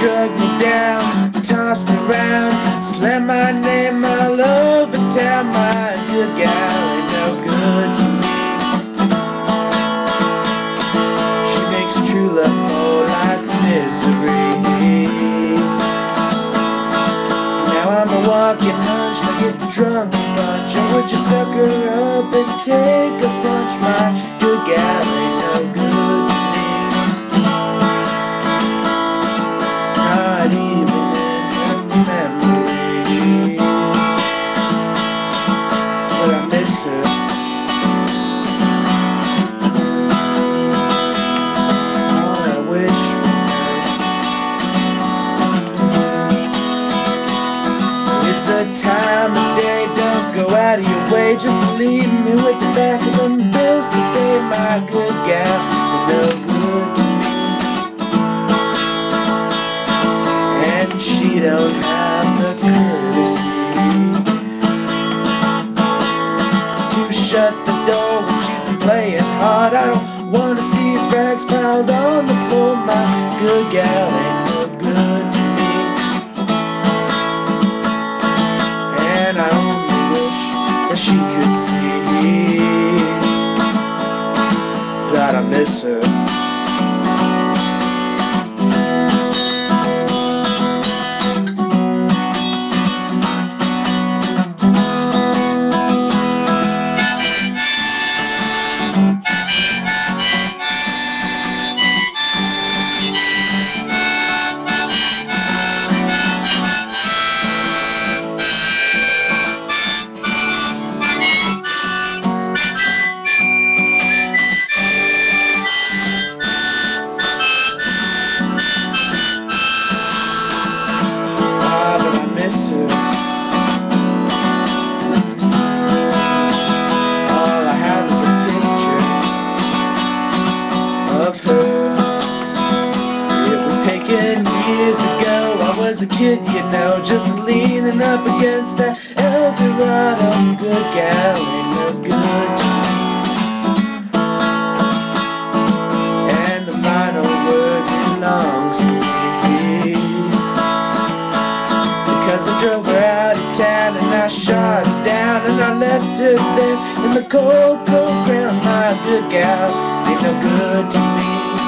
drug me down, tossed me round, slam my name all over town. My good gal ain't no good to me. She makes true love more like misery. Now I'm a walking hunch, I get drunk a bunch. I would just suck her up and take a time of day, don't go out of your way. Just to leave me with the back of them bills to pay My good gal, no good. To me And she don't have the courtesy To shut the door. When she's been playing hard. I don't wanna see his rags piled on the floor My good gal That I of her. It was taken years ago. I was a kid, you know Just leaning up against that Eldorado Good gal ain't no good And the final word belongs to me Because I drove her out of town and I shot her down And I left her there in the cold, cold ground My good gal feel good to me.